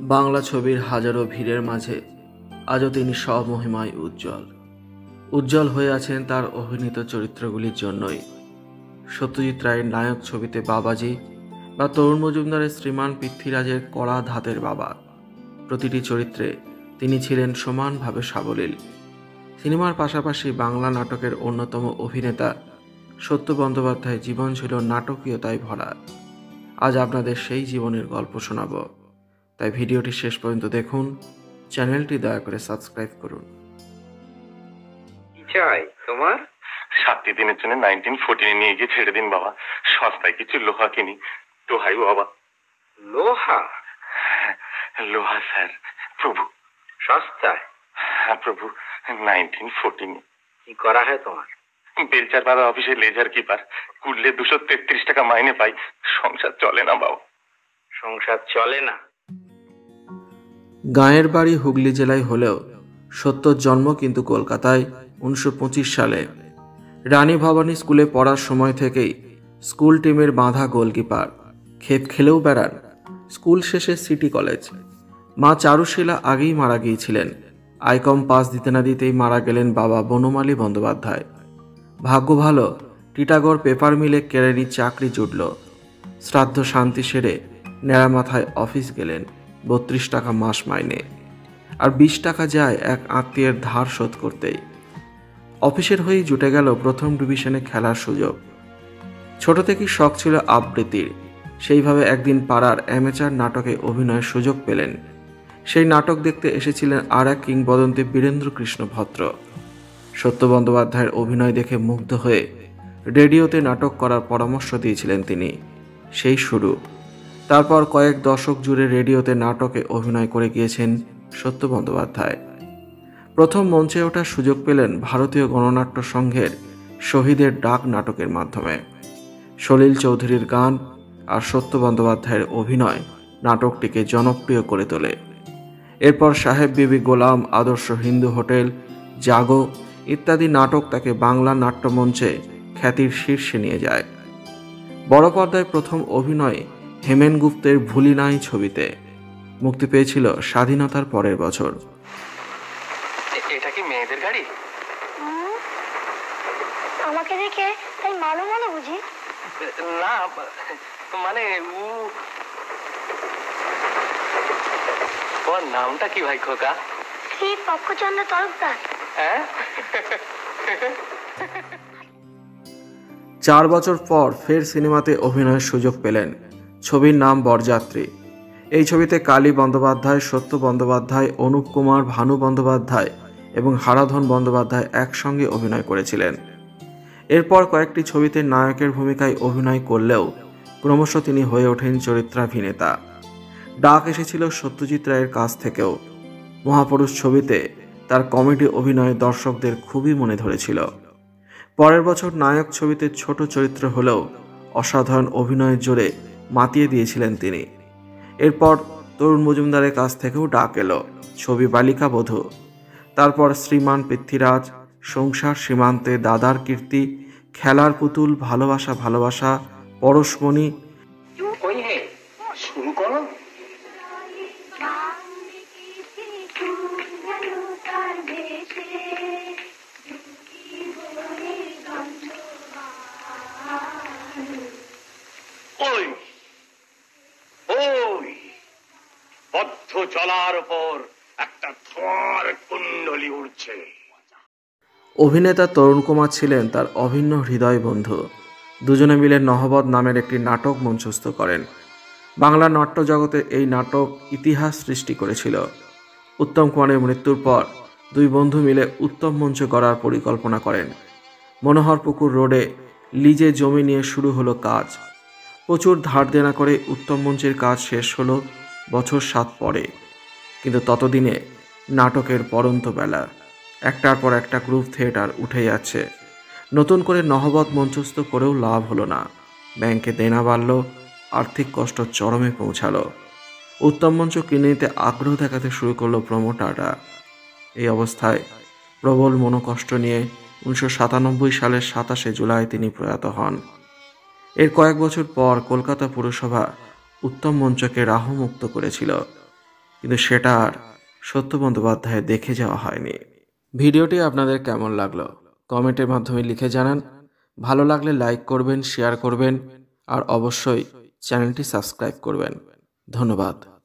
বাংলা ছবির হাজারো ভিড়ের মাঝে আজও তিনি স্বমহিমায় উজ্জ্বল। উজ্জ্বল হয়ে আছেন তার অভিনীত চরিত্রগুলির জন্যই। সত্যজিৎ রায়ের নায়ক ছবিতে বাবাজি বা তরুণ মজুমদারের শ্রীমান পৃথ্বীরাজের কড়া ধাতের বাবা। প্রতিটি চরিত্রে তিনি ছিলেন সমানভাবে সাবলীল। সিনেমার পাশাপাশি বাংলা নাটকের অন্যতম অভিনেতা সত্য বন্দ্যোপাধ্যায়ের জীবন ছিল নাটকীয়তায় ভরা। আজ আপনাদের সেই জীবনের গল্প শোনাব। তাই ভিডিওটি শেষ পর্যন্ত দেখুন। চ্যানেলটি দয়া করে সাবস্ক্রাইব করুন। চাই তোমার? সাতটি দিনের জন্য নাইনটিন ফোরটিনে নিয়ে গিয়ে ছেড়ে দিন বাবা। সস্তায় কিছু লোহা কিনি। তো হাই বাবা। লোহা? লোহা স্যার প্রভু। সস্তায়? হ্যাঁ প্রভু নাইনটিন ফোরটিনে কি করা হয় তোমার? বেলচার বাবা অফিসে লেজার কিপার। কুড়লে দুশো তেত্রিশ টাকা মাইনে পাই। সংসার চলে না বাবা। সংসার চলে না? গাঁয়ের বাড়ি হুগলি জেলায় হলেও সত্যর জন্ম কিন্তু কলকাতায় উনিশশো পঁচিশ সালে। রানী ভবানী স্কুলে পড়ার সময় থেকেই স্কুল টিমের বাঁধা গোলকিপার। খেপ খেলেও বেড়ান। স্কুল শেষে সিটি কলেজ। মা চারুশীলা আগেই মারা গিয়েছিলেন। আইকম পাস দিতে না দিতেই মারা গেলেন বাবা বনমালী বন্দ্যোপাধ্যায়। ভাগ্য ভালো, টিটাগড় পেপার মিলে কেরারি চাকরি জুটল। শ্রাদ্ধ শান্তি সেরে ন্যাড়া মাথায় অফিস গেলেন। বত্রিশ টাকা মাস মাইনে আর বিশ টাকা যায় এক আত্মীয়ের ধার শোধ করতেই। অফিসের হয়েই জুটে গেল প্রথম ডিভিশনে খেলার সুযোগ। ছোট থেকেই শখ ছিল আবৃত্তির। সেইভাবে একদিন পাড়ার অ্যামেচার নাটকে অভিনয়ের সুযোগ পেলেন। সেই নাটক দেখতে এসেছিলেন আর এক কিংবদন্তি বীরেন্দ্র কৃষ্ণ ভদ্র। সত্য বন্দ্যোপাধ্যায়ের অভিনয় দেখে মুগ্ধ হয়ে রেডিওতে নাটক করার পরামর্শ দিয়েছিলেন তিনি। সেই শুরু। তারপর কয়েক দশক জুড়ে রেডিওতে নাটকে অভিনয় করে গিয়েছেন সত্য বন্দ্যোপাধ্যায়। প্রথম মঞ্চে ওঠার সুযোগ পেলেন ভারতীয় গণনাট্য সংঘের শহীদের ডাক নাটকের মাধ্যমে। সলিল চৌধুরীর গান আর সত্য বন্দ্যোপাধ্যায়ের অভিনয় নাটকটিকে জনপ্রিয় করে তোলে। এরপর সাহেব বিবি গোলাম, আদর্শ হিন্দু হোটেল, জাগো ইত্যাদি নাটক তাকে বাংলা নাট্যমঞ্চে খ্যাতির শীর্ষে নিয়ে যায়। বড় পর্দায় প্রথম অভিনয় হেমেন গুপ্তের ভুলি নাই ছবিতে। মুক্তি পেয়েছিল স্বাধীনতার পরের বছর। এটা কি মেয়েদের গাড়ি? আমাকে দেখে তাই মালো মনে বুঝি। না মানে ও তোমার নামটা কি ভাই খোকা? শ্রী পক্ষচন্দ্র তরফদার হ্যাঁ? চার বছর পর ফের সিনেমাতে অভিনয়ের সুযোগ পেলেন। ছবির নাম বরযাত্রী। এই ছবিতে কালী বন্দ্যোপাধ্যায়, সত্য বন্দ্যোপাধ্যায়, অনুপ কুমার, ভানু বন্দ্যোপাধ্যায় এবং হারাধন বন্দ্যোপাধ্যায় একসঙ্গে অভিনয় করেছিলেন। এরপর কয়েকটি ছবিতে নায়কের ভূমিকায় অভিনয় করলেও ক্রমশ তিনি হয়ে ওঠেন চরিত্রাভিনেতা। ডাক এসেছিল সত্যজিৎ রায়ের কাছ থেকেও। মহাপুরুষ ছবিতে তার কমেডি অভিনয় দর্শকদের খুবই মনে ধরেছিল। পরের বছর নায়ক ছবিতে ছোট চরিত্র হলেও অসাধারণ অভিনয়ের জোরে মাতিয়ে দিয়েছিলেন তিনি। এরপর তরুণ মজুমদারের কাছ থেকেও ডাক এলো ছবি বালিকা বধূ। তারপর শ্রীমান পৃথ্বীরাজ সংসার সীমান্তে দাদার কীর্তি খেলার পুতুল ভালোবাসা ভালোবাসা পরশমণি। ওই শুরু করো। ওই ওই বদ্ধ জলার ওপর একটা ধোঁয়ার কুণ্ডলি উড়ছে। অভিনেতা তরুণ কুমার ছিলেন তার অভিন্ন হৃদয় বন্ধু। দুজনে মিলে নহবত নামের একটি নাটক মঞ্চস্থ করেন। বাংলা নাট্য জগতে এই নাটক ইতিহাস সৃষ্টি করেছিল। উত্তম কুমারের মৃত্যুর পর দুই বন্ধু মিলে উত্তম মঞ্চ করার পরিকল্পনা করেন। মনোহরপুকুর রোডে লিজে জমি নিয়ে শুরু হলো কাজ। প্রচুর ধার দেনা করে উত্তম মঞ্চের কাজ শেষ হলো বছর সাত পরে। কিন্তু ততদিনে নাটকের পরন্ত বেলা। একটার পর একটা গ্রুপ থিয়েটার উঠে যাচ্ছে। নতুন করে নহবত মঞ্চস্থ করেও লাভ হলো না। ব্যাংকে দেনা বাড়ল, আর্থিক কষ্ট চরমে পৌঁছালো। উত্তম মঞ্চ কিনে নিতে আগ্রহ দেখাতে শুরু করল প্রমোটাররা। এই অবস্থায় প্রবল মনোকষ্ট নিয়ে উনিশশো সাতানব্বই সালের সাতাশে জুলাই তিনি প্রয়াত হন। এর কয়েক বছর পর কলকাতা পুরসভা উত্তম মঞ্চকে রাহুমুক্ত করেছিল। কিন্তু সেটা আর সত্য বন্দ্যোপাধ্যায় দেখে যাওয়া হয়নি। ভিডিওটি আপনাদের কেমন লাগল? কমেন্টের মাধ্যমে লিখে জানান। ভালো লাগলে লাইক করবেন, শেয়ার করবেন, আর অবশ্যই চ্যানেলটি সাবস্ক্রাইব করবেন। ধন্যবাদ।